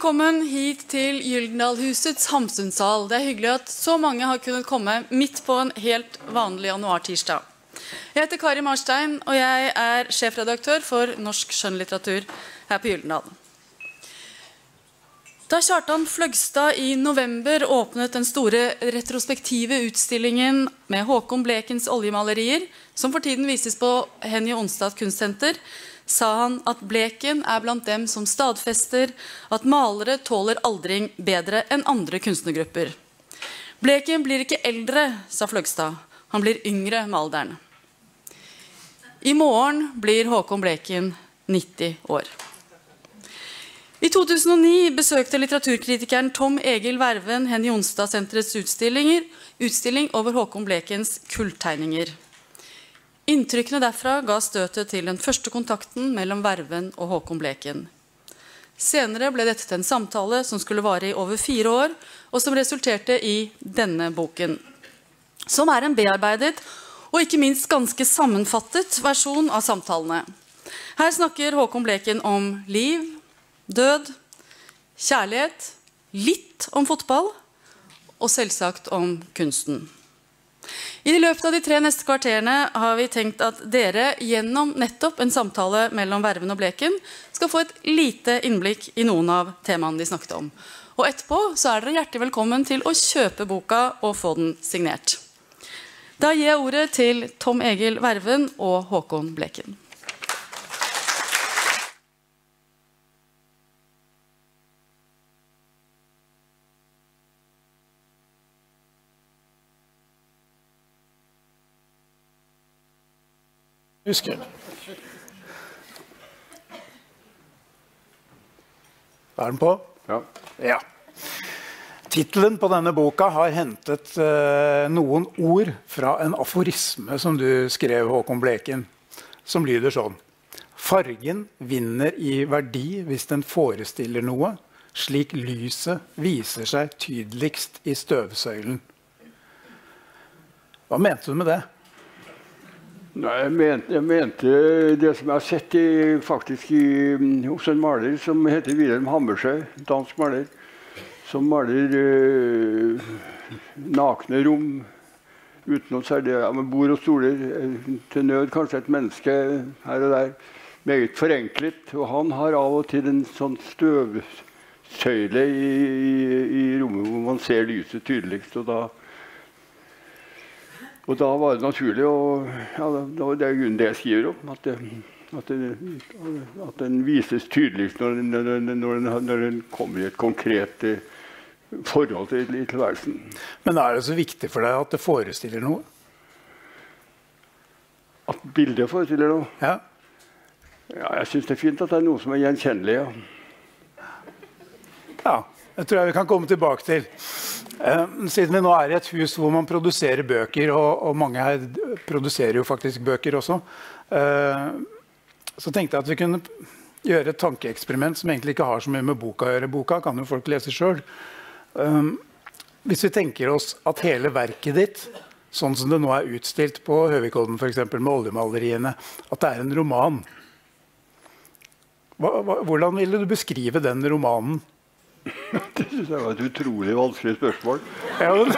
Velkommen hit til Gyldendalhusets Hamsunsal. Det er hyggelig at så mange har kunnet komme midt på en helt vanlig januartirsdag. Jeg heter Kari Marstein, og jeg er sjefredaktør for norsk skjønnlitteratur her på Gyldendal. Da Kjartan Fløgstad i november åpnet den store retrospektive utstillingen med Håkon Blekens oljemalerier, som for tiden vises på Henny Onstad kunstsenter, sa han at Bleken er blant dem som stadfester at malere tåler aldring bedre enn andre kunstnergrupper. Bleken blir ikke eldre, sa Fløgstad. Han blir yngre med alderen. I morgen blir Håkon Bleken 90 år. I 2009 besøkte litteraturkritikeren Tom Egil Verven Henny Jonstad-senterets utstilling over Håkon Blekens kulltegninger. Inntrykkene derfra ga støtet til den første kontakten mellom Verven og Håkon Bleken. Senere ble dette til en samtale som skulle vare i over fire år, og som resulterte i denne boken. Som er en bearbeidet og ikke minst ganske sammenfattet versjon av samtalene. Her snakker Håkon Bleken om liv, død, kjærlighet, litt om fotball og selvsagt om kunsten. I løpet av de tre neste kvarterene har vi tenkt at dere gjennom nettopp en samtale mellom Verven og Bleken skal få et lite innblikk i noen av temaene de snakket om. Og etterpå så er dere hjertelig velkommen til å kjøpe boka og få den signert. Da gir jeg ordet til Tom Egil Verven og Håkon Bleken. Husker. Er den på? Ja. ja. Tittelen på denne boka har hentet eh, noen ord fra en aforisme som du skrev, Håkon Bleken, som lyder sånn. Fargen vinner i verdi hvis den forestiller noe, slik lyset viser seg tydeligst i støvsøylen. Hva mente du med det? Nei, jeg mente, jeg mente, det som jeg har sett i, faktisk i, hos en maler som heter Wilhelm Hammersjø, dansk maler, som maler øh, nakne rom uten noe særlig ja, med bord og stoler. Eh, til nød kanskje et menneske her og der. Meget forenklet. Og han har av og til en sånn støvsøyle i, i, i rommet hvor man ser lyset tydeligst. og da og da var det naturlig å ja, Det er grunnen det jeg skriver om. At, at, at den vises tydeligst når, når, når, når, den kommer i et konkret eh, forhold til, til tilværelsen. Men er det så viktig for deg at det forestiller noe? At bildet forestiller noe? Ja. ja jeg syns det er fint at det er noe som er gjenkjennelig. Ja. ja. Det tror jeg vi kan komme tilbake til. Eh, siden vi nå er i et hus hvor man produserer bøker, og, og mange her produserer jo faktisk bøker også, eh, så tenkte jeg at vi kunne gjøre et tankeeksperiment som egentlig ikke har så mye med boka å gjøre. Boka kan jo folk lese sjøl. Eh, hvis vi tenker oss at hele verket ditt, sånn som det nå er utstilt på Høvikodden f.eks. med oljemaleriene, at det er en roman. Hvordan ville du beskrive den romanen? Det syns jeg var et utrolig vanskelig spørsmål. Ja, men,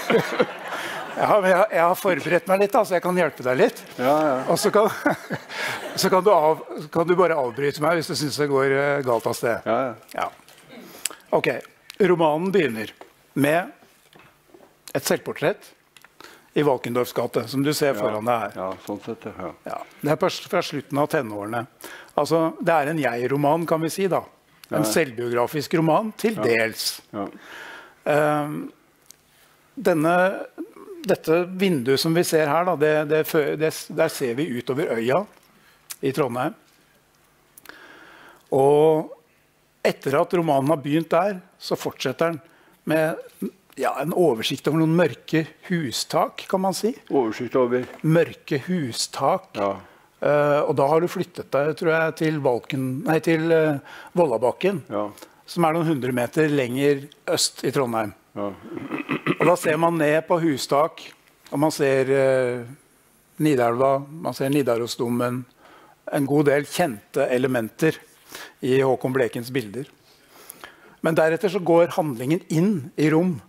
ja, men jeg, jeg, har forberedt meg litt, så altså jeg kan hjelpe deg litt. Ja, ja. Og så kan, så kan, du av, kan, du bare avbryte meg hvis du syns det går eh, galt av sted. Ja, Ok. Romanen begynner med et selvportrett i Valkendorfs gate, som du ser foran deg her. Ja, sånn sett, ja. Det er fra slutten av tenårene. Altså, det er en jeg-roman, kan vi si. da. En selvbiografisk roman, til dels. Uh, denne, dette vinduet som vi ser her, da, det, det, det, der ser vi utover øya i Trondheim. Og etter at romanen har begynt der, så fortsetter den med ja, en oversikt over noen mørke hustak, kan man si. Oversikt over? Mørke hustak. Ja. Uh, og da har du flyttet deg tror jeg, til, Balken, nei, til uh, Vollabakken. Ja. Som er noen hundre meter lenger øst i Trondheim. Ja. og Da ser man ned på hustak, og man ser uh, Nidelva, man ser Nidarosdomen. En god del kjente elementer i Håkon Blekens bilder. Men deretter så går handlingen inn i rom.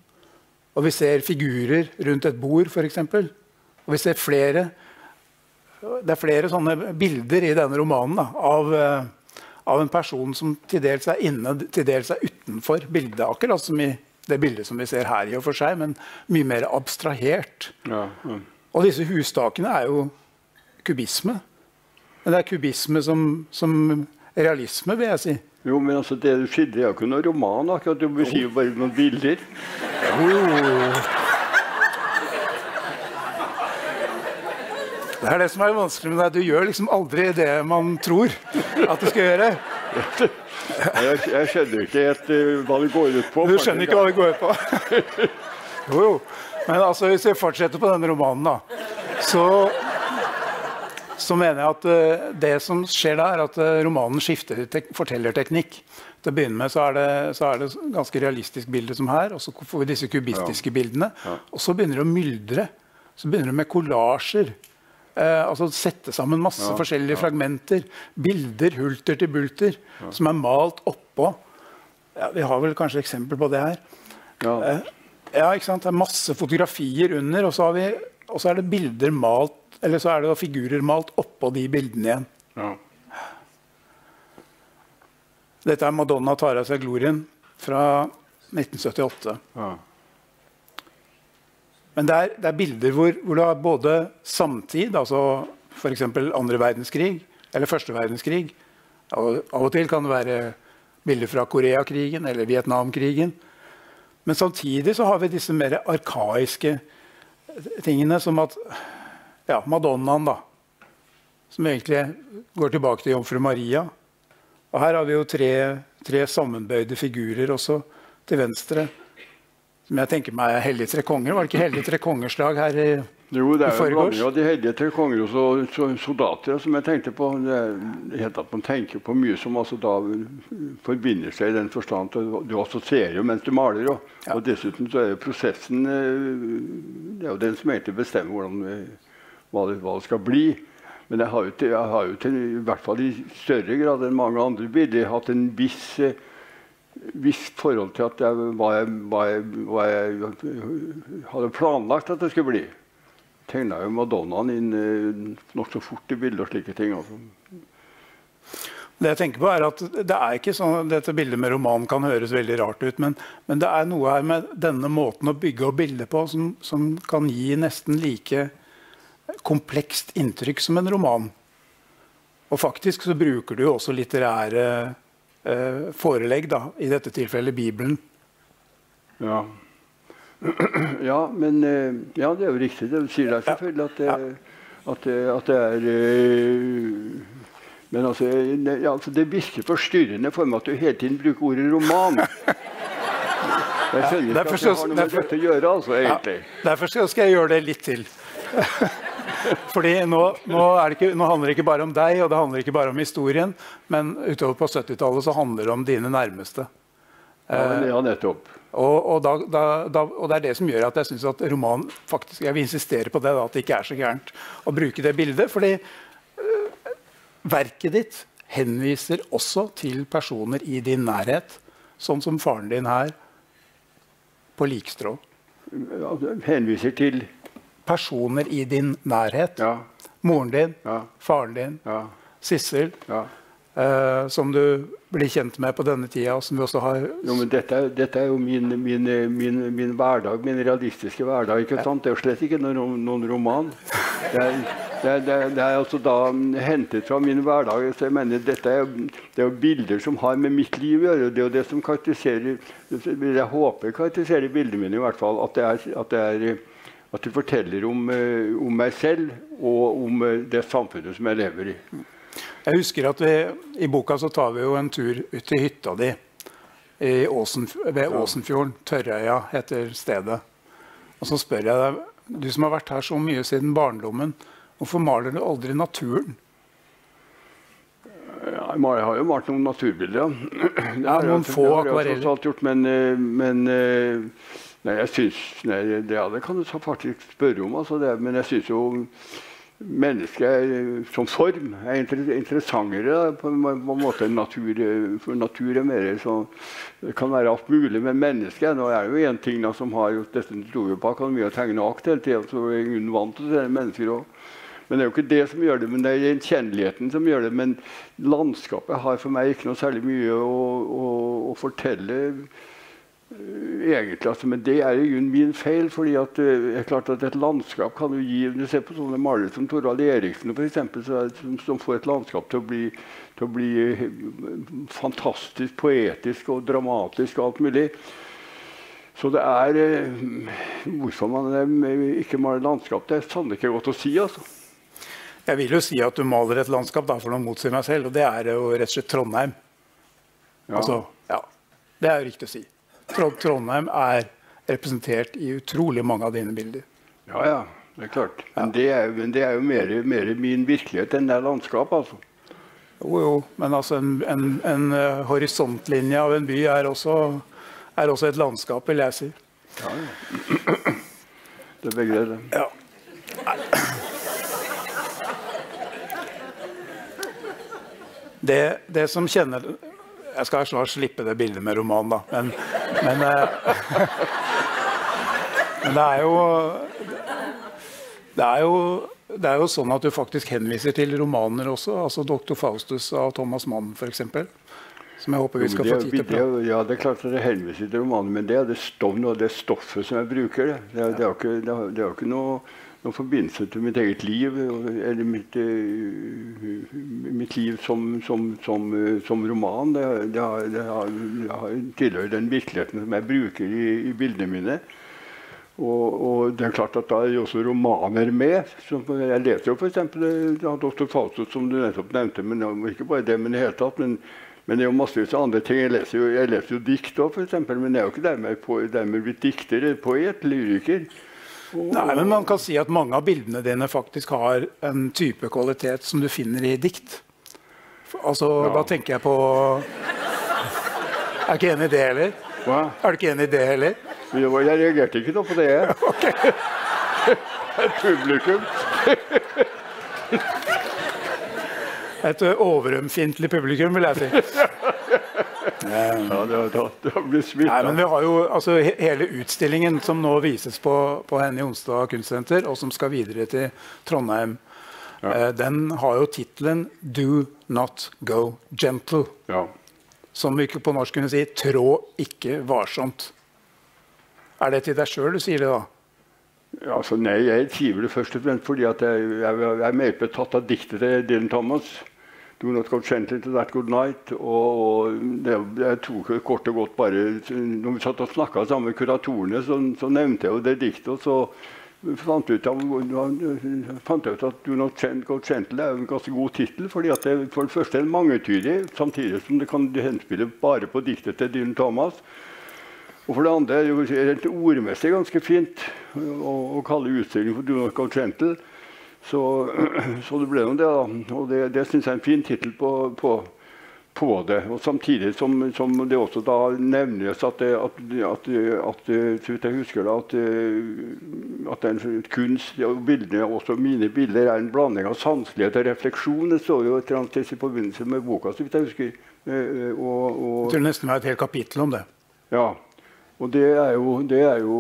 Og vi ser figurer rundt et bord, f.eks. Og vi ser flere Det er flere sånne bilder i denne romanen da, av, eh, av en person som til dels er inne, til dels er utenfor bildet. Akkurat som i det bildet som vi ser her, i og for seg, men mye mer abstrahert. Ja, ja. Og disse hustakene er jo kubisme. Men det er kubisme som, som realisme, vil jeg si. Jo, men altså, det du skildrer, er jo ikke noen roman. akkurat. Du beskriver bare noen bilder. Det er det som er vanskelig med deg. Du gjør liksom aldri det man tror at du skal gjøre. Jeg, jeg skjønner ikke helt eh, hva det går ut på. Du skjønner ikke hva det går ut på. Jo, jo. Men altså, hvis vi fortsetter på denne romanen, da, så, så mener jeg at eh, det som skjer da, er at eh, romanen skifter tek fortellerteknikk. Til å begynne med så er, det, så er det ganske realistisk bilde som her, og så får vi disse kubistiske bildene. Og så begynner det å myldre. Så begynner det med kollasjer. Eh, altså Sette sammen masse forskjellige fragmenter. Bilder hulter til bulter som er malt oppå. Ja, vi har vel kanskje eksempel på det her. Ja. Eh, ja, ikke sant? Det er masse fotografier under, og så, har vi, og så er det bilder malt Eller så er det figurer malt oppå de bildene igjen. Ja. Dette er 'Madonna tar av seg glorien' fra 1978. Ja. Men det er, det er bilder hvor, hvor du har både samtid, altså f.eks. andre verdenskrig eller første verdenskrig. Av og til kan det være bilder fra Koreakrigen eller Vietnamkrigen. Men samtidig så har vi disse mer arkaiske tingene, som at ja, Madonnaen, da. Som egentlig går tilbake til jomfru Maria. Og her har vi jo tre, tre sammenbøyde figurer også til venstre. Som jeg tenker meg er hellige tre konger. Var det ikke hellige tre kongers-dag her i, Jo, det er jo blanding av de hellige tre konger og så- så soldater som jeg tenkte på. Det er helt at Man tenker på mye som altså da forbinder seg i den forstand at du assosierer jo mens du maler. Og, Ja. og dessuten så er jo prosessen eh, Det er jo den som egentlig bestemmer hvordan, eh, hva, det, hva det skal bli. Men jeg har jo, til, jeg har jo til, i hvert fall i større grad enn mange andre bilder hatt en viss eh, visst forhold til at jeg, hva, jeg, hva, jeg, hva jeg hadde planlagt at det skulle bli. Tegna jo Madonnaen inn eh, nokså fort i bildet og slike ting. Altså. Det jeg tenker på er at det er ikke sånn, Dette bildet med roman kan høres veldig rart ut, men, men det er noe her med denne måten å bygge opp bildet på som, som kan gi nesten like komplekst inntrykk som en roman. Og faktisk så bruker du jo også litterære forelegg, da, i dette tilfellet Bibelen. Ja. ja, men eh, Ja, det er jo riktig. Det sier deg selvfølgelig at det, at det, at det er eh, Men altså, altså Det virker forstyrrende for meg at du hele tiden bruker ordet roman. Jeg skjønner ikke at det har noe med dette å gjøre, altså, egentlig. derfor skal jeg gjøre det litt til. Fordi nå, nå, det ikke, nå handler det ikke bare om deg, og det handler ikke bare om historien, men utover på 70-tallet så handler det om dine nærmeste. Ja, nettopp. Og, og, da, da, da, og det er det som gjør at jeg synes at romanen faktisk, Jeg vil insistere på det, da, at det ikke er så gærent å bruke det bildet. Fordi øh, verket ditt henviser også til personer i din nærhet. Sånn som faren din her på Likstrå. Ja, Henviser til Personer i din nærhet. Ja. Moren din, Ja. faren din, Ja. Sissel, ja. eh, som du blir kjent med på denne tida, og som du også har Jo, men dette, dette er jo min, min, min, min hverdag, min realistiske hverdag. ikke sant? Det er jo slett ikke noen, noen roman. Det er, det, er, det, er, det altså da hentet fra min hverdag. så jeg mener Dette er, det er jo bilder som har med mitt liv å gjøre. Det er jo det som karakteriserer Jeg håper karakteriserer bildene mine, i hvert fall. At det er, at det at du forteller om, eh, om meg selv og om eh, det samfunnet som jeg lever i. Jeg husker at vi, I boka så tar vi jo en tur ut til hytta di i Åsen, ved Åsenfjorden. Tørrøya heter stedet. Og så spør jeg deg, du som har vært her så mye siden barndommen, hvorfor maler du aldri naturen? Ja, jeg har jo malt noen naturbilder, ja. Det har jeg- noen få akvareller. men, eh, men Nei, jeg syns nei, det, ja, det kan du faktisk spørre om. Altså det, men jeg syns jo mennesket som form er interessantere på en måte natur. For natur er mer så Det kan være alt mulig, men mennesket nå er jo én ting da, som har gjort dette historien på, mye å tegne akt hele tida, så er hun vant til se mennesker òg. Men det er jo ikke det som gjør det, men det er gjenkjenneligheten som gjør det. Men landskapet har for meg ikke noe særlig mye å, å, å fortelle egentlig, altså, Men det er jo min feil. fordi at, det er klart at Et landskap kan jo gi Du ser på sånne malere som Torvald Eriksen for eksempel, som, som, får et landskap til å, bli, til å bli eh, fantastisk poetisk og dramatisk og alt mulig. Så det er eh, Hvorfor man eh, ikke maler landskap, det er sannelig ikke godt å si. altså. Jeg vil jo si at du maler et landskap, da, for å motsier meg selv, og det er jo rett og slett Trondheim. Ja. Altså, ja, Det er jo riktig å si. Trondheim er representert i utrolig mange av dine bilder. Ja, ja. Det er klart. Men det er, men det er jo mer, mer, min virkelighet enn det er landskap, altså. Jo, jo. Men altså en, en, en uh, horisontlinje av en by er også, er også, et landskap, vil jeg si. Ja, ja. Det er begge deler. Ja. Det, det som kjenner jeg skal snart slippe det bildet med roman, da. Men, men, eh, men det er jo det er jo det er jo sånn at du faktisk henviser til romaner også. altså 'Dr. Faustus' av Thomas Mann f.eks. Som jeg håper vi skal få tid til. å Ja, det er klart at det henviser til romaner, men det er det, stoff, det stoffet som jeg bruker. Det, det, er, det, jo ikke, det ikke noe noen forbindelse til mitt eget liv, eller mitt, uh, mitt liv som, som, som, uh, som roman. Det, det, har, det, har, det har tilhører den virkeligheten som jeg bruker i, i bildene mine. Og, og, det er klart at da er også romaner med. Jeg leser jo f.eks. Dr. Faustus, som du nettopp nevnte. men Ikke bare det, men i hele tatt. Men, men det er jo massevis av andre ting. Jeg leser jo, jeg leser jo dikt òg, f.eks. Men jeg er jo ikke dermed, på, dermed blitt dikter, poet, lyriker. Nei, men Man kan si at mange av bildene dine faktisk har en type kvalitet som du finner i dikt. Altså, ja. Da tenker jeg på Er ikke enig i det heller? Hva? Er du ikke enig i det heller? Jeg reagerte ikke noe på det. okay. Publikum. Et overømfintlig publikum, vil jeg si. Ja, det, da, da blir smitt, Nei, men vi har jo altså, Hele utstillingen som nå vises på, på Henny Onsdag kunstsenter, og som skal videre til Trondheim, ja. eh, den har jo tittelen 'Do not go gentle'. Ja. Som vi på norsk kunne si 'trå ikke varsomt'. Er det til deg sjøl du sier det, da? Ja, altså, nei, jeg tviler først og fremst fordi at jeg, jeg, jeg er mer betatt av diktet til Dylan Thomas. Do not go gently to that good night. Og det, jeg tok kort og godt bare Når vi satt og snakka sammen med kuratorene, så, så, nevnte jeg jo det diktet. Og så fant ut, ut at Do not go gentle er en ganske god tittel. fordi at det for det første er mangetydig, samtidig som det kan henspille bare på diktet til Dylan Thomas. Og for det andre er det ordmessig ganske fint å, å kalle utstillingen for Do not go gentle. Så, så, det ble jo det, da. Og det, det syns jeg er en fin tittel på, på, på, det. Og Samtidig som, som, det også da nevnes at, det, at, at, at at jeg husker det, at, at den kunst og bildene, også mine bilder er en blanding av sanselighet og refleksjon. Det står jo et eller annet i forbindelse med boka, så vidt jeg husker. Eh, og, og, det tror nesten være et helt kapittel om det. Ja, og det er jo, det er jo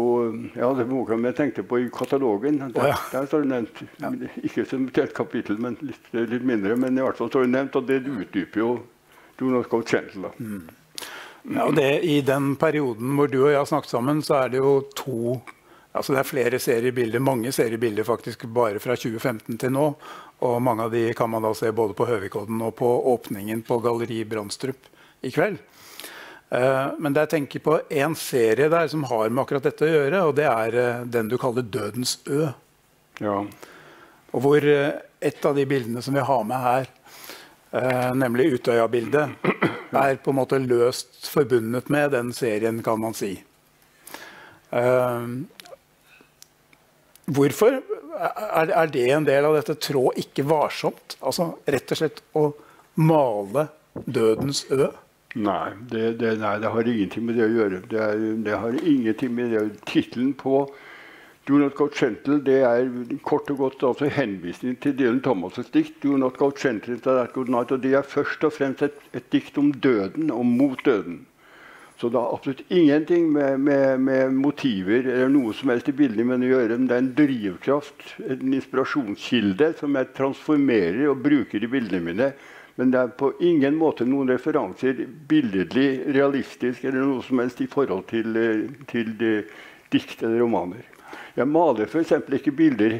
ja, det boka jeg tenkte på i katalogen. Der, oh, ja. der står det nevnt. Ja. Ikke som et kapittel, men litt, litt, mindre. Men i hvert fall står det nevnt, og det utdyper jo Jonas not go. Mm. Ja, og det, I den perioden hvor du og jeg har snakket sammen, så er det jo to altså Det er flere seriebilder, mange seriebilder faktisk bare fra 2015 til nå. Og mange av de kan man da se både på Høvikodden og på åpningen på Galleri Brandstrup i kveld. Eh, men jeg tenker på en serie der som har med akkurat dette å gjøre, og det er eh, den du kaller 'Dødens ø'. Ja. Og hvor eh, et av de bildene som vi har med her, nemlig Utøya-bildet, er på en måte løst forbundet med den serien, kan man si. Hvorfor er det en del av dette trå ikke varsomt? Altså rett og slett å male dødens ø? Nei det, det, nei, det, har ingenting med det å gjøre. Det, er, det har ingenting med det Tittelen på Do Not Go Gentle det er kort og godt altså henvisning til Dylan Thomas' dikt. Do Not Go Gentle to That Good Night, og Det er først og fremst et, et dikt om døden og mot døden. Så det har absolutt ingenting med, med, med, motiver eller noe som helst i bildet men å gjøre. Men det er en drivkraft, en inspirasjonskilde, som jeg transformerer og bruker i bildene mine. Men det er på ingen måte noen referanser billedlig, realistisk eller noe som helst i forhold til, eh, til dikt eller romaner. Jeg maler f.eks. ikke bilder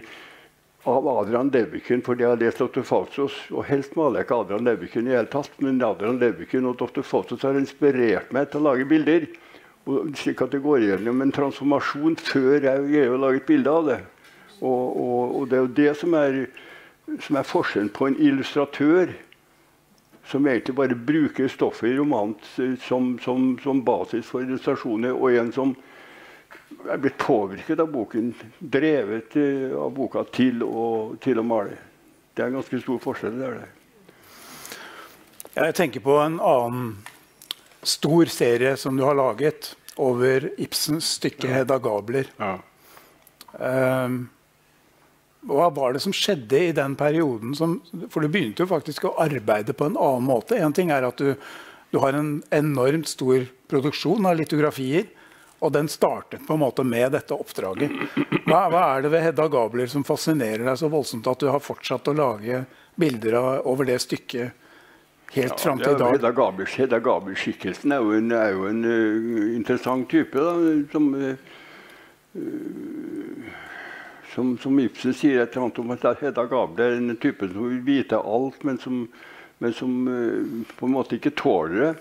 av Adrian Leviken for jeg har lest Dr. Faustos. Og helst maler jeg ikke Adrian Leviken i hele tatt, men Adrian Leviken og Dr. Faustos har inspirert meg til å lage bilder. slik at det går gjennom en transformasjon før jeg greier å lage et bilde av det. Og, og, og det er jo det som er, som er forskjellen på en illustratør som egentlig bare bruker stoffet i romanen som, som, som basis for illustrasjoner, og en som er blitt påvirket av boken, drevet eh, av boka til å, til å male. Det er en ganske stor forskjell. det er det. Jeg tenker på en annen stor serie som du har laget over Ibsens stykke 'Hedda Gabler'. Ja. Um, hva var det som skjedde i den perioden? Som, for du begynte jo faktisk å arbeide på en annen måte. Én ting er at du, du har en enormt stor produksjon av litografier. Og den startet på en måte med dette oppdraget. Hva, hva er det ved Hedda Gabler som fascinerer deg så voldsomt at du har fortsatt å lage bilder av, over det stykket helt fram til i dag? Hedda Gabler, Hedda Gabler-skikkelsen er jo en, er jo en uh, interessant type. Da, som, uh, som, som, Ibsen sier et eller annet om at Hedda Gabler er en type som vil vite alt, men som, men som uh, på en måte ikke tåler det.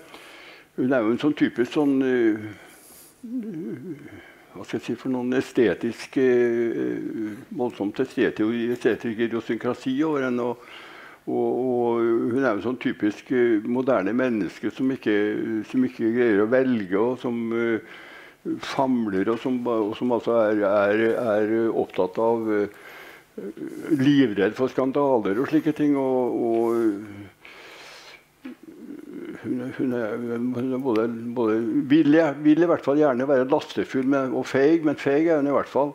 Hun er jo en sånn typisk sånn hva skal jeg si for noen estetisk uh, voldsomt estetisk idiosynkrasi over henne. Og, og, og, hun er jo en sånn typisk moderne menneske som ikke, som ikke, greier å velge, og som uh, famler, og som, og som altså er, er, er, opptatt av uh, Livredd for skandaler og slike ting. og, og hun, hun, er, både, både vil, vil, i hvert fall gjerne være lastefull med, og feig, men feig er hun i hvert fall.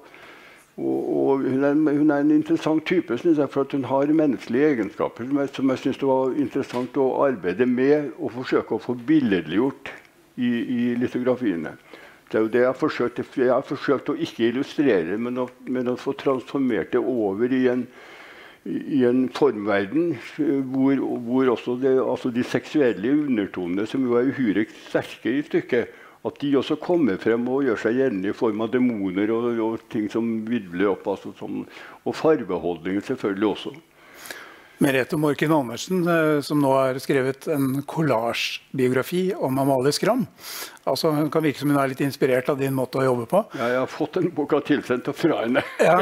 Og, og hun, er, hun, er, en interessant type, synes jeg, for hun har menneskelige egenskaper som jeg, jeg syns det var interessant å arbeide med og forsøke å få billedliggjort i, i litografiene. Det er jo det jeg har forsøkt. Jeg har forsøkt å ikke illustrere, men å, men å få transformert det over i en, i en formverden hvor, hvor også det, altså de seksuelle undertonene, som jo er uhyre sterke i stykket, at de også kommer frem og gjør seg gjeldende i form av demoner og, og ting som vidler opp. Altså som, og farbeholdninger selvfølgelig også. Merete Morken Andersen, eh, som nå har skrevet en kollasjbiografi om Amalie Skram. Altså, hun kan virke som hun er litt inspirert av din måte å jobbe på. Ja, jeg har fått en bok av tilsendt fra henne. ja.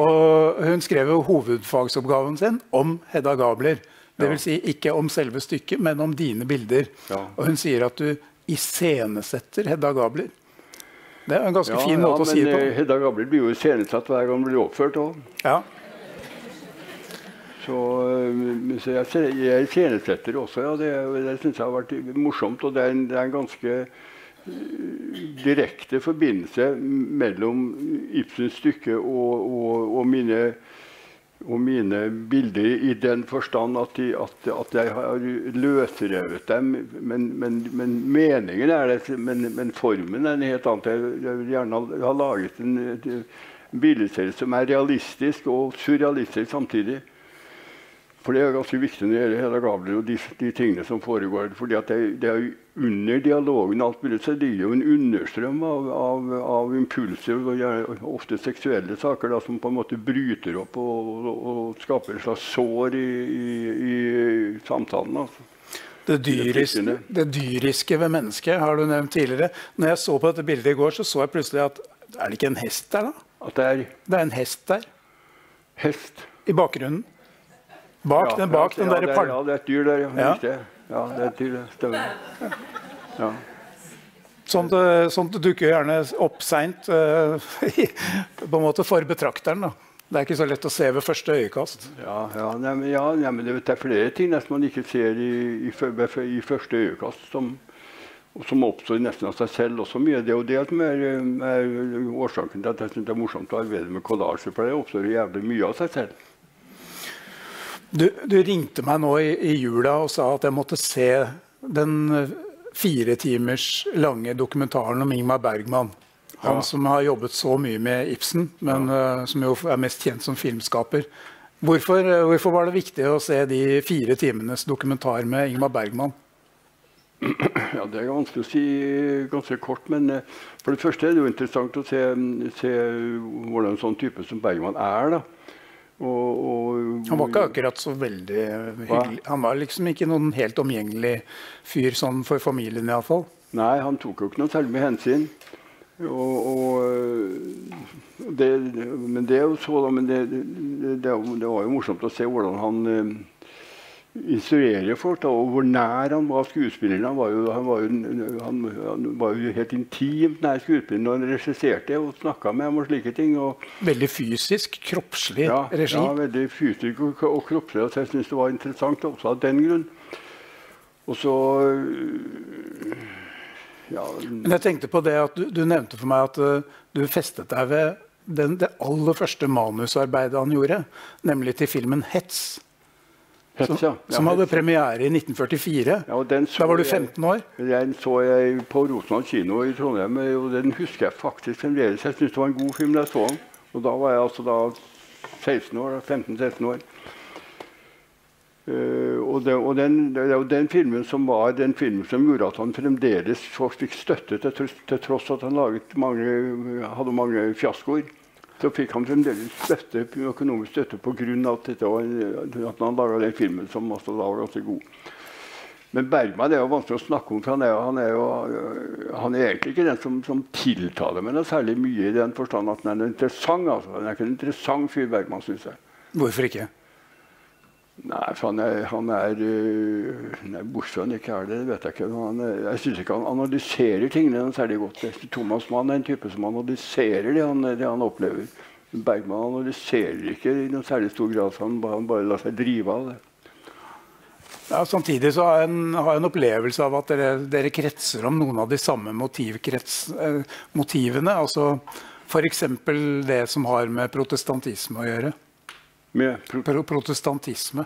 Og hun skrev jo hovedfagsoppgaven sin om Hedda Gabler. Dvs. Si ikke om selve stykket, men om dine bilder. Ja. Og hun sier at du iscenesetter Hedda Gabler. Det er en ganske ja, fin måte ja, å si det på. Men Hedda Gabler blir jo iscenesatt hver gang hun blir oppført. Ja. Så, eh, så jeg, jeg iscenesetter også. Ja, det, det syns jeg har vært morsomt. Og det er en, det er en ganske direkte forbindelse mellom Ibsens stykke og, og, og, mine, og, mine, bilder i den forstand at, de, at, at jeg har løsrevet dem. Men, men, men meningen er det, men, men, formen er en helt annen. Jeg vil gjerne ha laget en, en billedserie som er realistisk og surrealistisk samtidig. For det er ganske viktig når det gjelder Hedda Gabler og de, de, tingene som foregår. fordi det, det, er under dialogen alt mulig, så ligger jo en understrøm av, av, av impulser, og ofte seksuelle saker, da, som på en måte bryter opp og, og, og skaper et slags sår i, i, i samtalen. altså. Det dyriske, det dyriske, ved mennesket har du nevnt tidligere. Når jeg så på dette bildet i går, så så jeg plutselig at Er det ikke en hest der, da? At det er Det er en hest der. Hest? I bakgrunnen. Bak den, bak den der palmen. Ja, det er et dyr der, ja. Ja, det er et dyr, stemmer. Ja. Sånt, sånt dukker gjerne opp seint uh, for betrakteren. da. Det er ikke så lett å se ved første øyekast. Ja, ja, nei, men, ja, men det er flere ting som man ikke ser i, i, i første øyekast. Som, som oppstår nesten av seg selv også mye. Det er jo det som er, er årsaken til at jeg syns det er morsomt å arbeide med kollasjer. For det oppstår jævlig mye av seg selv. Du, du ringte meg nå i, i, jula og sa at jeg måtte se den fire timers lange dokumentaren om Ingmar Bergman. Han ja. som har jobbet så mye med Ibsen, men ja. uh, som jo er mest kjent som filmskaper. Hvorfor, uh, hvorfor var det viktig å se de fire timenes dokumentar med Ingmar Bergman? Ja, Det er vanskelig å si ganske kort. Men uh, for det første er det jo interessant å se, se hvordan en sånn type som Bergman er. da. Og, og, han var ikke akkurat så veldig hyggelig. Hva? Han var liksom ikke noen helt omgjengelig fyr sånn for familien iallfall. Nei, han tok jo ikke noe særlig med hensyn. Og, og det, men det er jo så, da. Men det, det, det, var jo morsomt å se hvordan han eh, instruere folk, og hvor nær han var skuespilleren. Han var jo, han var jo, han, han var jo helt intimt nær skuespilleren når han regisserte og snakka med ham og slike ting. Og, veldig fysisk, kroppslig ja, regi? Ja, veldig fysisk og, og kroppslig. Og jeg syns det var interessant også av den grunn. Og så ja, Men jeg tenkte på det at du, du nevnte for meg at uh, du festet deg ved den, det aller første manusarbeidet han gjorde, nemlig til filmen 'Hets'. Som, ja. som, hadde premiere i 1944. Ja, da var du 15 år? Jeg, den så jeg på Rosenholm kino i Trondheim, og den husker jeg faktisk fremdeles. Jeg syntes det var en god film da jeg så den. Og da var jeg altså da 16 år, 15-16 år. Uh, og, det, og den, det jo den filmen som var den filmen som gjorde at han fremdeles fikk støtte, til, til tross at han mange, hadde mange fiaskoer så fikk han fremdeles støtte, økonomisk støtte pga. At, at han laga den filmen, som også da var ganske god. Men Bergman er jo vanskelig å snakke om. for Han er, han er, jo, han er egentlig ikke den som, som tiltaler meg særlig mye i den forstand at han er interessant. Altså. Han er ikke en interessant fyr, Bergman, syns jeg. Hvorfor ikke? Nei, for han er, han er nei, Hvorfor han ikke er det, vet jeg ikke. Han, jeg syns ikke han analyserer tingene særlig godt. Thomas Mann er en type som analyserer det han, det han opplever. Bergman analyserer ikke i noen særlig stor grad, så han, han bare lar seg drive av det. Ja, samtidig så har jeg, en, har jeg en opplevelse av at dere, dere, kretser om noen av de samme eh, motivene. altså F.eks. det som har med protestantisme å gjøre med pro protestantisme.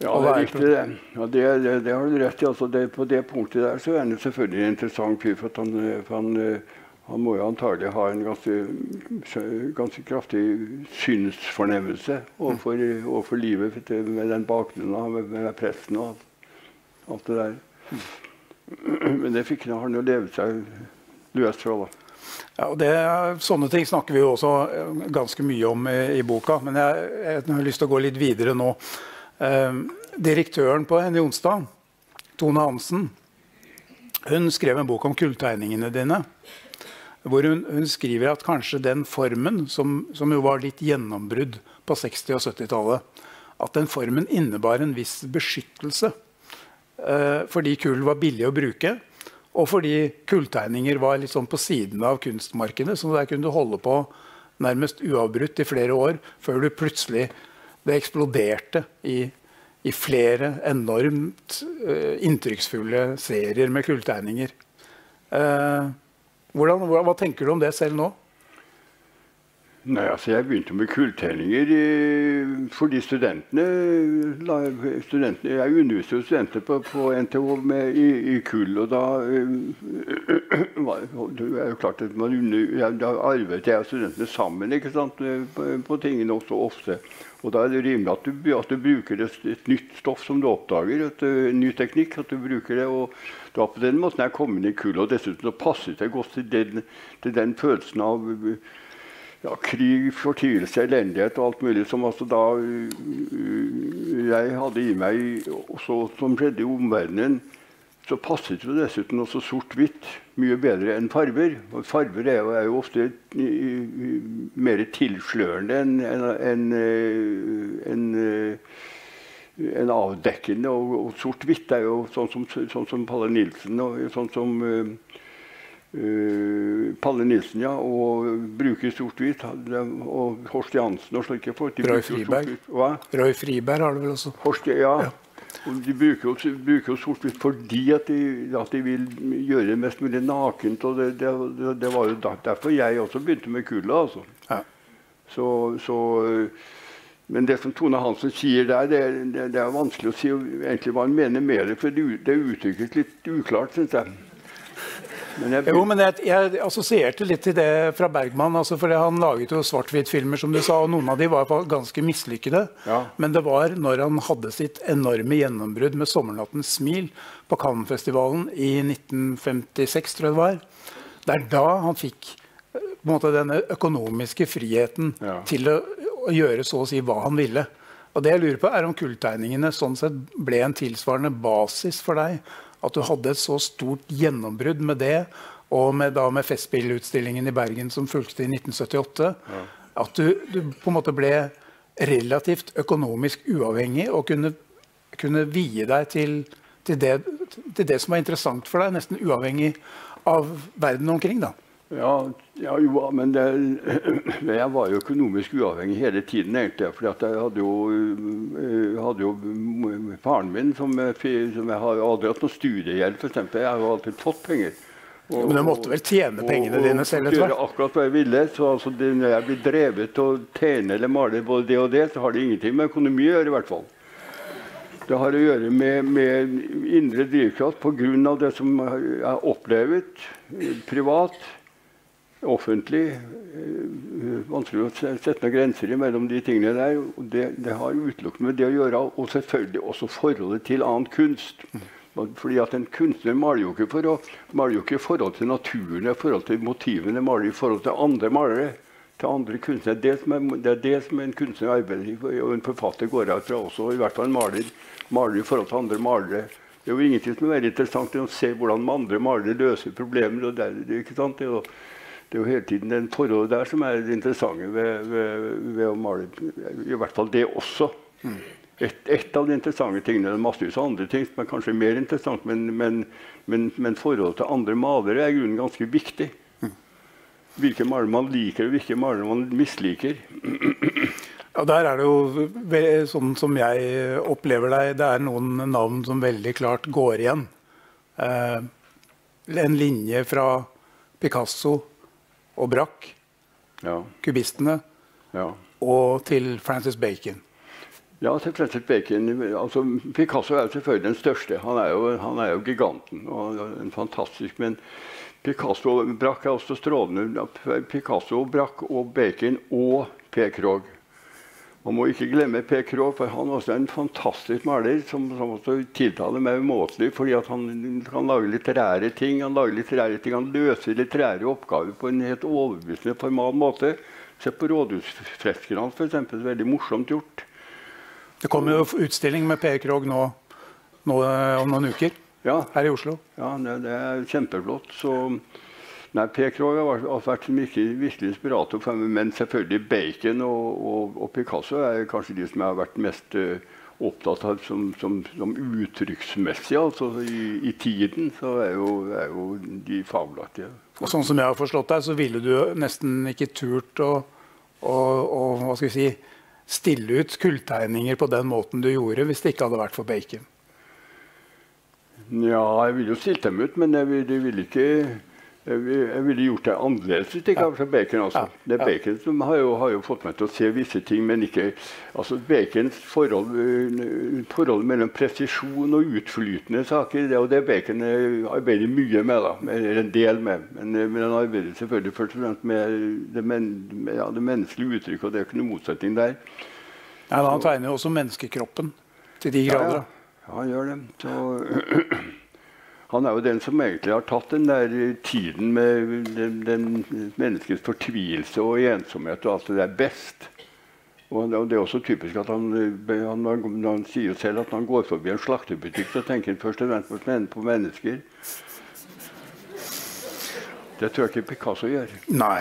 Ja, det er riktig. Det, ja, det, det, det har du rett i. Altså, på det punktet der så er han selvfølgelig en interessant fyr. For, han, for han, han, må jo antagelig ha en ganske, ganske kraftig synsfornemmelse overfor, mm. overfor livet med den bakgrunnen med, med presten og alt, alt det der. Men det fikk han jo levd seg løst fra. da. Ja, det, sånne ting snakker vi jo også eh, ganske mye om i, i boka. Men jeg, jeg, har lyst til å gå litt videre nå. Eh, direktøren på Henny Onsdag, Tone Hansen, hun skrev en bok om kulltegningene dine. Hvor hun, hun, skriver at kanskje den formen, som, som jo var litt gjennombrudd på 60- og 70-tallet, at den formen innebar en viss beskyttelse. Eh, fordi kull var billig å bruke. Og fordi kulltegninger var litt sånn på siden av kunstmarkedet. Så der kunne du holde på nærmest uavbrutt i flere år før du plutselig det eksploderte i, i flere enormt uh, inntrykksfulle serier med kulltegninger. Uh, hva tenker du om det selv nå? Nei, altså Jeg begynte med kulltegninger fordi studentene, studentene Jeg underviste jo studenter på, på NTH med, i, i, kull. Og da var det er klart at man under, Da arvet jeg og studentene sammen ikke sant, på, på tingene også ofte. Og da er det rimelig at du, at du bruker et, et, nytt stoff som du oppdager. Et, en ny teknikk. at du bruker det, og da På den måten jeg kommet i kull. Og dessuten så passet jeg godt til den, til den følelsen av ja, krig, fortvilelse, elendighet og alt mulig som altså da jeg hadde i meg, også som skjedde i omverdenen, så passet jo dessuten også sort-hvitt mye bedre enn farver. Og farver er jo, er jo ofte mer tilslørende enn en, en, en, avdekkende. Og, og sort-hvitt er jo sånn som, sånn som Palle Nilsen og sånn som Uh, Palle Nilsen, ja, og bruker sort-hvitt. Og Horst Jansen og slike folk. Roy Friberg. Roy Friberg har du vel også? Horst, ja. ja. Og de bruker jo, bruker sort-hvitt fordi at de, at de, vil gjøre det mest mulig nakent. og Det, det, det var jo derfor jeg også begynte med kulda. altså. Ja. Så, så, men det som Tone Hansen sier der, det, det, er vanskelig å si egentlig hva han mener med det. For det, det uttrykket litt uklart, syns jeg. Men jeg, jo, men jeg, jeg, assosierte litt til det fra Bergman. Altså for Han laget jo svart-hvitt-filmer, som du sa, og noen av de var ganske mislykkede. Ja. Men det var når han hadde sitt enorme gjennombrudd med 'Sommernattens smil' på Cannes-festivalen i 1956, tror jeg det var. Det er da han fikk eh, måte denne økonomiske friheten ja. til å, å, gjøre så å si hva han ville. Og det jeg lurer på er om kulltegningene sånn sett ble en tilsvarende basis for deg at du hadde et så stort gjennombrudd med det, og med, da med Festspillutstillingen i Bergen som fulgte i 1978, ja. at du, du, på en måte ble relativt økonomisk uavhengig og kunne, kunne vie deg til, til, det, til, det, som var interessant for deg, nesten uavhengig av verden omkring. da. Ja, ja, jo, men det, jeg var jo økonomisk uavhengig hele tiden. egentlig, For jeg hadde jo, eh, hadde jo, faren min som, som Jeg har aldri hatt noe studiegjeld, f.eks. Jeg har jo alltid fått penger. Og, men du måtte vel tjene pengene og, dine selv? Og gjøre akkurat hva jeg ville. så altså, det, Når jeg blir drevet til å tegne eller male både det og det, så har det ingenting med økonomi å gjøre. i hvert fall. Det har å gjøre med, med indre drivkraft pga. det som jeg har opplevd privat offentlig. Eh, vanskelig å sette noen grenser mellom de tingene der. Det, det har utelukkende med det å gjøre, og selvfølgelig også forholdet til annen kunst. Fordi at En kunstner maler jo ikke, for å, maler jo ikke i forhold til naturen, i forhold til motivene, maler i forhold til andre malere. til andre kunstnere. Det, det er det som en kunstner arbeider i, og en forfatter går ut fra også. I hvert fall en maler maler i forhold til andre malere. Det er jo ingenting som er veldig interessant enn å se hvordan andre malere løser problemer. og det, er, ikke sant? Det jo, det er jo hele tiden den forholdet der som er det interessante ved, ved, ved, å male. I hvert fall det også. Et, et av de interessante tingene. Det er massevis av andre ting som er kanskje mer interessant, men, men, men, men forholdet til andre malere er i grunnen ganske viktig. Hvilke malere man liker, og hvilke malere man misliker. Ja, Der er det jo sånn som jeg opplever deg, det er noen navn som veldig klart går igjen. Eh, en linje fra Picasso og Braque, ja. kubistene, ja. og til Francis Bacon. Ja, til Francis Bacon. Altså, Picasso er jo selvfølgelig den største. Han er jo, han er jo giganten. og en fantastisk, Men Picasso Braque er også strålende. Picasso, Braque og Bacon og P. Krogh. Man må ikke glemme P. Krogh, for han er også en fantastisk maler som, som også tiltaler meg umåtelig fordi han kan lage litterære ting. Han lager litterære ting, han løser litterære oppgaver på en helt overbevisende formal måte. Se på rådhusfreskene hans, f.eks. Veldig morsomt gjort. Det kommer jo utstilling med P. Krogh nå, nå, om noen uker ja. her i Oslo. Ja, det, det er kjempeflott. Så Nei, P. Krohg har vært virkelig, virkelig inspirator for meg. Men selvfølgelig Bacon og, og, og, Picasso er kanskje de som jeg har vært mest uh, opptatt av som, som, som uttrykksmessig. Altså i, i, tiden så er jo, er jo de fabelaktige. Og sånn som jeg har forstått deg, så ville du nesten ikke turt å, å, å hva skal vi si, stille ut kulltegninger på den måten du gjorde, hvis det ikke hadde vært for Bacon? Ja, jeg ville jo stilt dem ut, men jeg ville, vil ikke jeg ville gjort det annerledes hvis ikke hadde Bacon. Altså. Det er Bacon som har jo, har jo, fått meg til å se visse ting, men ikke altså Bacons forhold, forholdet mellom presisjon og utflytende saker. Det, og det Bacon arbeider mye med, da, eller en del med. Men, men han arbeider selvfølgelig først og fremst med det, men, med, ja, det menneskelige uttrykket, og det er ikke noen motsetning der. Ja, han tegner jo også menneskekroppen til de grader. Ja, ja. han gjør det. Så Han er jo den som egentlig har tatt den der tiden med den, den menneskets fortvilelse og ensomhet og alt det der best. Og Det er også typisk at han, han, han, sier jo selv at når han går forbi en slakterbutikk, så tenker han først og fremst på mennesker. Det jeg ikke Picasso gjør. Nei.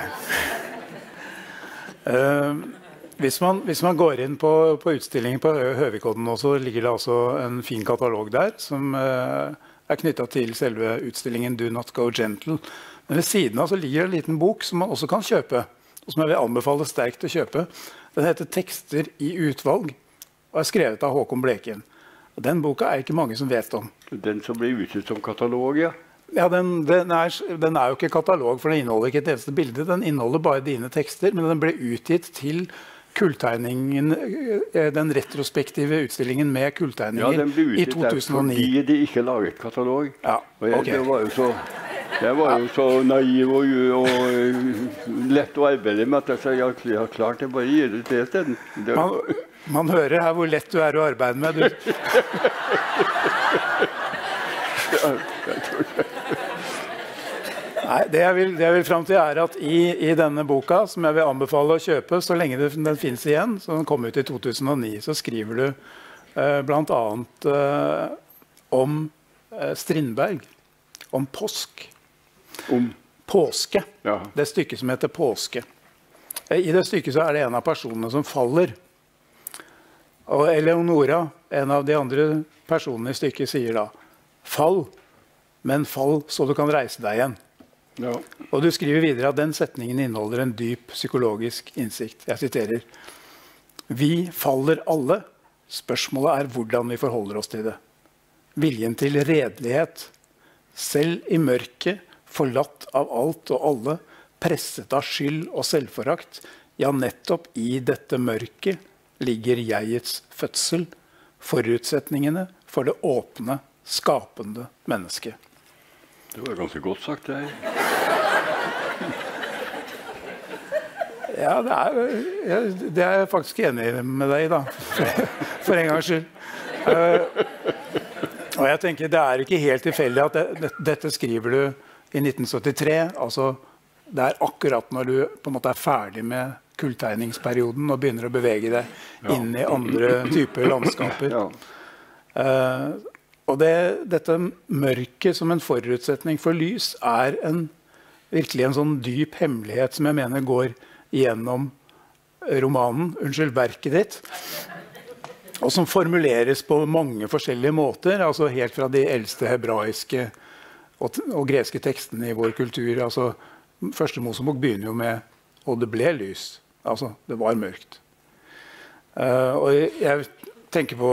Uh, hvis, man, hvis, man, går inn på, på utstillingen på Høvikodden, så ligger det altså en fin katalog der som uh, er knytta til selve utstillingen 'Do Not Go Gentle'. Men ved siden av så ligger det en liten bok som man også kan kjøpe. og som jeg vil anbefale sterkt å kjøpe. Den heter 'Tekster i utvalg' og er skrevet av Håkon Bleken. Og Den boka er ikke mange som vet om. Den som ble utgitt som katalog, ja. Ja, den, den, er, den, er, jo ikke katalog, for den inneholder ikke et eneste bilde. Den inneholder bare dine tekster, men den ble utgitt til kulltegningen, eh, den retrospektive utstillingen med kulltegninger ja, den ble i 2009. Fordi de ikke laget katalog. Ja, og jeg, okay. det var jo så jeg var jo så naiv og, og lett å arbeide med at jeg sa ja, ja klart, jeg bare gir ut det isteden. Man, man hører her hvor lett du er å arbeide med. Du. Nei, det jeg vil, det jeg vil fram til er at i, i, denne boka, som jeg vil anbefale å kjøpe så lenge det, den finnes igjen, så den kom ut i 2009, så skriver du eh, bl.a. Eh, om eh, Strindberg. Om påsk. Om påske. Ja. Det stykket som heter 'Påske'. Eh, I det stykket så er det en av personene som faller. Og Eleonora, en av de andre personene i stykket, sier da 'Fall, men fall så du kan reise deg igjen'. Ja. Og du skriver videre at den setningen inneholder en dyp psykologisk innsikt. Jeg siterer. Vi faller alle. Spørsmålet er hvordan vi forholder oss til det. Viljen til redelighet. Selv i mørket, forlatt av alt og alle, presset av skyld og selvforakt. Ja, nettopp i dette mørket ligger jegets fødsel. Forutsetningene for det åpne, skapende mennesket. Det var ganske godt sagt, det. Ja, det er, det er jeg faktisk enig med deg i, da. For en gangs skyld. Uh, og jeg tenker Det er ikke helt tilfeldig at det, dette skriver du i 1973. altså Det er akkurat når du på en måte er ferdig med kulltegningsperioden og begynner å bevege deg inn i andre typer landskaper. Ja. Uh, og det, dette mørket som en forutsetning for lys er en, virkelig en sånn dyp hemmelighet som jeg mener går gjennom romanen, unnskyld, verket ditt. Og som formuleres på mange forskjellige måter. altså Helt fra de eldste hebraiske og, og greske tekstene i vår kultur. altså Første Mosebok begynner jo med 'og det ble lys'. Altså, det var mørkt. Uh, og jeg tenker på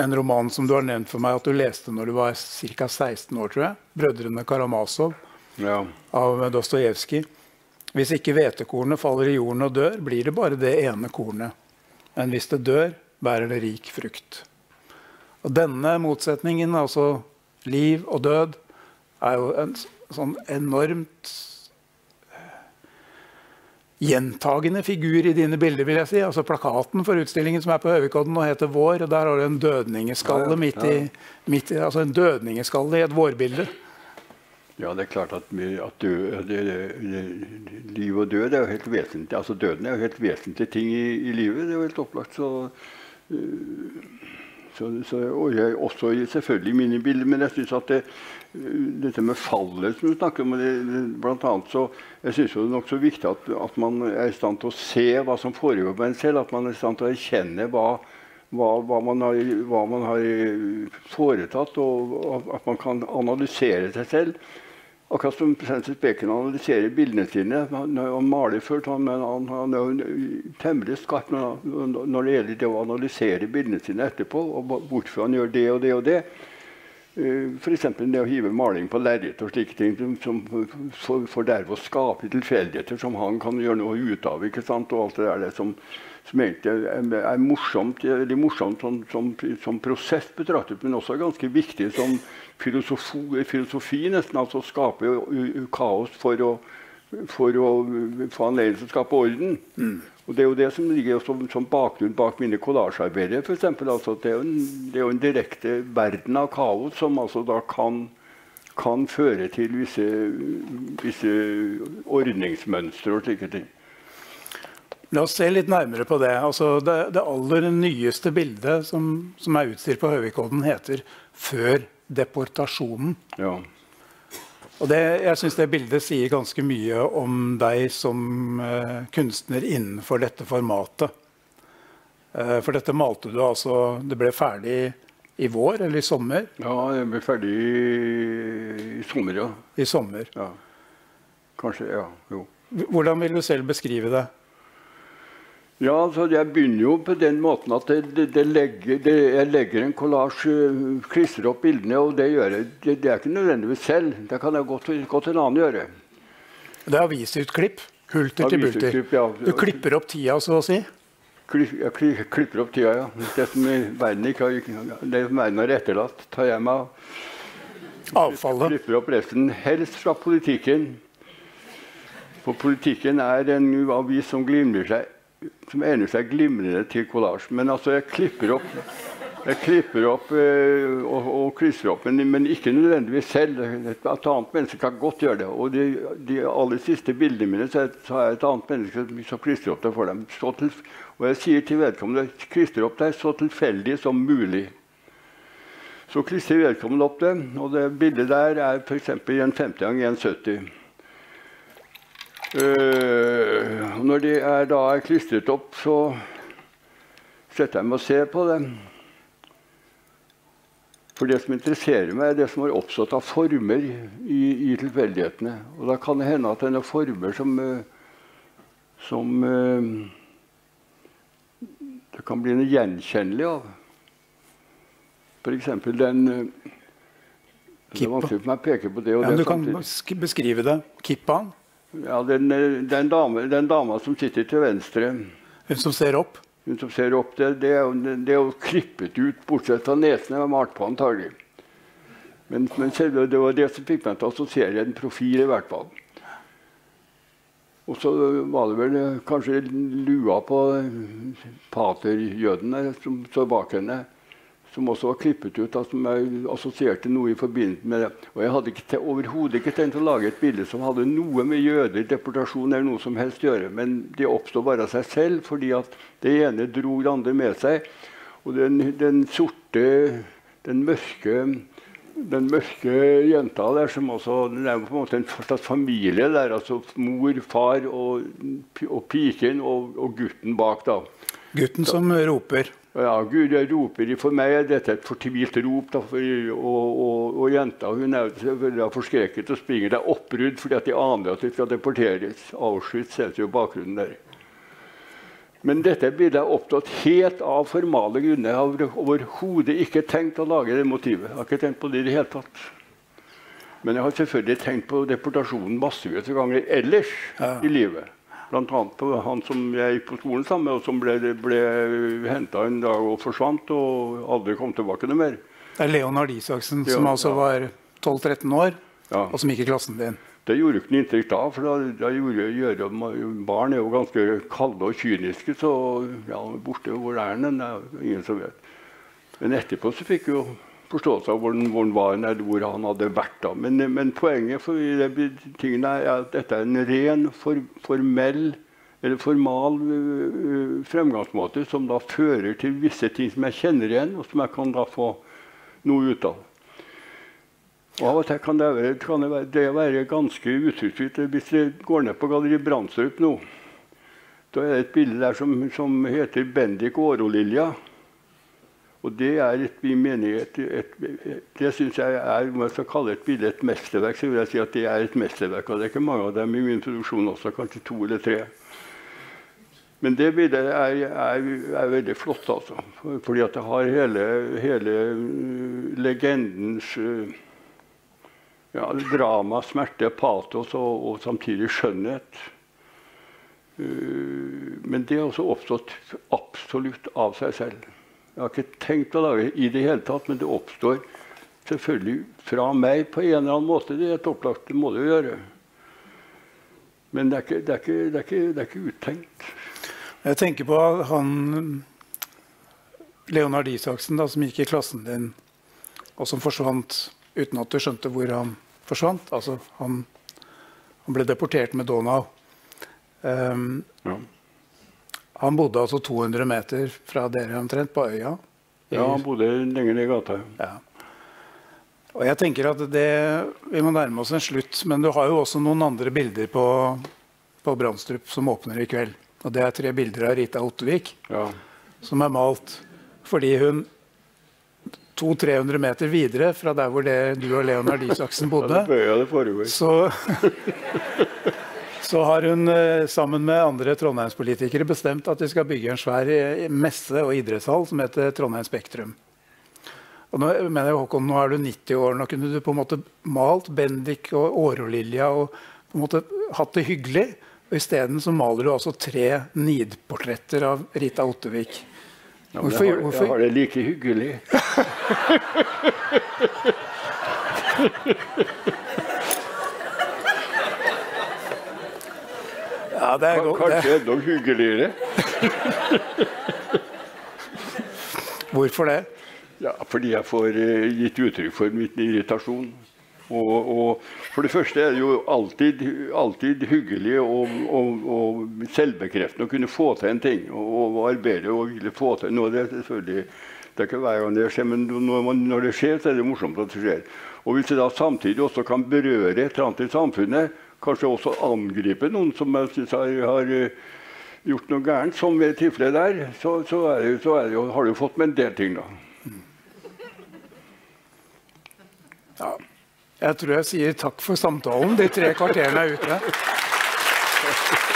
en roman som du har nevnt for meg at du leste når du var ca. 16 år, tror jeg. 'Brødrene Karamazov' ja. av Dostojevskij. Hvis ikke hvetekornet faller i jorden og dør, blir det bare det ene kornet. Men hvis det dør, bærer det rik frukt. Og denne motsetningen, altså liv og død, er jo en sånn enormt gjentagende figur i dine bilder. vil jeg si. Altså Plakaten for utstillingen som er på Høvikodden og heter Vår, og der har du en dødningeskalle midt i, midt i, altså en dødningeskalle i et vårbilde. Ja, det er klart at, at død, det, det, liv og død er jo helt vesentlig. Altså Døden er jo helt vesentlig ting i, i livet. Det er jo helt opplagt. Så, uh, så, så, og jeg, også selvfølgelig i mine bilder. Men jeg syns at det, dette med fallet som du snakker om blant annet, så Jeg syns det er nokså viktig at, at, man er i stand til å se hva som foregår på en selv. At man er i stand til å erkjenne hva, hva, hva, man har, hva, man har, foretatt, og at man kan analysere seg selv. Akkurat som Francis Bacon analyserer bildene sine. Han, han maler før, men han, han er temmelig skarp når det gjelder det å analysere bildene sine etterpå. og Hvorfor han gjør det og det og det. Eh, F.eks. det å hive maling på lerret og slike ting som, for, for derved å skape tilfeldigheter som han kan gjøre noe ut av. ikke sant, og alt det der som, som egentlig er, er morsomt, veldig morsomt som, som, som prosess betraktet, men også ganske viktig som filosofi, filosofi nesten. Altså skape kaos for å, for å få anledning til å skape orden. Mm. Og Det er jo det som ligger som, som bakgrunn bak mine kollasjearbeider. For eksempel, altså, det, er jo en, det er jo en direkte verden av kaos som altså da kan, kan føre til visse, visse ordningsmønstre og slike ting. La oss se litt nærmere på det. Altså, det, det, aller nyeste bildet som, som er utstilt på Høvikodden, heter 'Før deportasjonen'. Ja. Og det, jeg syns det bildet sier ganske mye om deg som uh, kunstner innenfor dette formatet. Uh, for dette malte du altså Det ble ferdig i vår eller i sommer? Ja, det ble ferdig i, i sommer, ja. I sommer. Ja. Kanskje, ja. Jo. Hvordan vil du selv beskrive det? Ja, altså Jeg begynner jo på den måten at det, det, det legger, jeg legger en kollasj, klistrer opp bildene, og det gjør jeg. Det, det, er ikke nødvendigvis selv. Det kan jeg godt, godt en annen gjøre. Det er avisutklipp? Hulter til bulter? Ja. Du klipper opp tida, så å si? Jeg klipper opp tida, ja. Det som verden ikke har, det som verden har etterlatt, tar jeg meg av. Avfallet? Klipper opp resten. Helst fra politikken. For politikken er en avis som glimrer seg som egner seg glimrende til kollasj. Men altså, jeg klipper opp, jeg klipper opp øh, og, og klistrer opp, men, men, ikke nødvendigvis selv. Et, et annet menneske kan godt gjøre det. Og de, de aller siste bildene mine så, har jeg et annet menneske som klistrer opp det for dem. Til, og jeg sier til vedkommende klister opp det så tilfeldig som mulig. Så klistrer vedkommende opp det, og det bildet der er f.eks. i en 50 ganger 1,70. Uh, når de er da er klistret opp, så setter jeg meg og ser på dem. For det som interesserer meg, er det som har oppstått av former i, i tilfeldighetene. Og da kan det hende at det er former som, som uh, det kan bli noe gjenkjennelig av. F.eks. den uh, Det er vanskelig for meg å peke på det. og ja, du kan beskrive det. Kippaen? Ja, den, den, dame, den, dama som sitter til venstre Hun som ser opp? Hun som ser opp, Det, det, det er jo klippet ut, bortsett fra nesen Jeg har malt på antagelig. Men, men det var det som fikk meg til å assosiere en profil, i hvert fall. Og så var det vel kanskje lua på paterjøden som står bak henne som også var klippet ut, da, som jeg assosierte noe i forbindelse med det. Og Jeg hadde overhodet ikke tenkt å lage et bilde som hadde noe med jøder, deportasjon eller noe som helst gjøre, men de oppstod bare av seg selv fordi at det ene dro det andre med seg. Og den, den sorte, den mørke den mørke jenta der, som også Det er på en måte en slags familie der. altså Mor, far og, og piken og, og gutten bak. da. Gutten som roper? Ja, Gud jeg roper For meg er dette et fortvilt rop. Da, for, og, og, og, jenta hun er selvfølgelig forskrekket og springer. Det er oppbrudd fordi at de aner at de skal deporteres. Auschwitz setter jo bakgrunnen der. Men dette bildet er opptatt helt av formale grunner. Jeg har overhodet ikke tenkt å lage det motivet. Jeg har ikke tenkt på det i det hele tatt. Men jeg har selvfølgelig tenkt på deportasjonen massevis av ganger ellers ja. i livet. Bl.a. han som jeg gikk på skolen sammen med, og som ble, ble henta en dag og forsvant og aldri kom tilbake noe mer. Det er Leonard Isaksen, som ja, altså var 12-13 år, ja. og som gikk i klassen din. Det gjorde ikke noe inntrykk da, for da, da gjorde, gjorde, barn er jo ganske kalde og kyniske. Så ja, borte hvor er? Det er ingen som vet. Men etterpå så fikk jo forståelse av hvor, hvor han var, eller hvor han hadde vært. da. Men, men poenget for det, tingene er at dette er en ren, for, formell eller formal uh, fremgangsmåte som da fører til visse ting som jeg kjenner igjen, og som jeg kan da få noe ut av. Og Av og til kan det være, kan det være, det være ganske uttrykksfritt. Hvis vi går ned på Galleri Brandstrup nå, da er det et bilde der som, som heter 'Bendik Årolilja'. Og det er et, mener et, et, et, det syns jeg er om jeg skal kalle et bilde et mesterverk, så vil jeg si at det er et mesterverk. Og det er ikke mange av dem i min produksjon også, kanskje to eller tre. Men det bildet er, er, er veldig flott, altså. Fordi at det har hele, hele uh, legendens uh, ja, drama, smerte, patos og, og samtidig skjønnhet. Uh, men det har også oppstått absolutt av seg selv. Jeg har ikke tenkt å lage i det hele tatt, men det oppstår selvfølgelig fra meg på en eller annen måte. Det er et opplagt, det må det jo gjøre. Men det er ikke, det er ikke, det er ikke, det er ikke uttenkt. Jeg tenker på han Leonard Isaksen da, som gikk i klassen din, og som forsvant uten at du skjønte hvor han forsvant. Altså, han, han ble deportert med Donau. Um, ja. Han bodde altså 200 meter fra dere omtrent, på øya? Ja, han bodde lenger ned i gata. Ja. Og jeg tenker at det, Vi må nærme oss en slutt, men du har jo også noen andre bilder på, på Brandstrup som åpner i kveld. Og Det er tre bilder av Rita Ottervik ja. som er malt fordi hun 200-300 meter videre fra der hvor det, du og Leonard Isaksen bodde, ja, det det så så har hun eh, sammen med andre trondheimspolitikere bestemt at de skal bygge en svær eh, messe- og idrettshall som heter Trondheim Spektrum. Og nå, mener jeg, Håkon, nå er du 90 år. Nå kunne du på en måte malt Bendik og Årolilja og på en måte hatt det hyggelig. Og Isteden maler du altså tre nidportretter av Rita Ottervik. Ja, hvorfor, jeg, har, hvorfor? jeg har det like hyggelig. Ja, det er godt. Kanskje enda hyggeligere. Hvorfor det? Ja, Fordi jeg får uh, gitt uttrykk for min irritasjon. Og, og, For det første er det jo alltid, alltid hyggelig og, og, og, selvbekreftende å kunne få til en ting. Og, arbeide og få til noe. Det er selvfølgelig det er ikke hver gang det skjer, men når, man, når, det skjer, så er det morsomt at det skjer. Og Hvis det da samtidig også kan berøre et eller annet i samfunnet, kanskje også angripe noen som jeg syns har, eh, gjort noe gærent, som ved tilfellet der, så, så, det, så det, har du fått med en del ting, da. Ja. Jeg tror jeg sier takk for samtalen. De tre kvarterene er ute.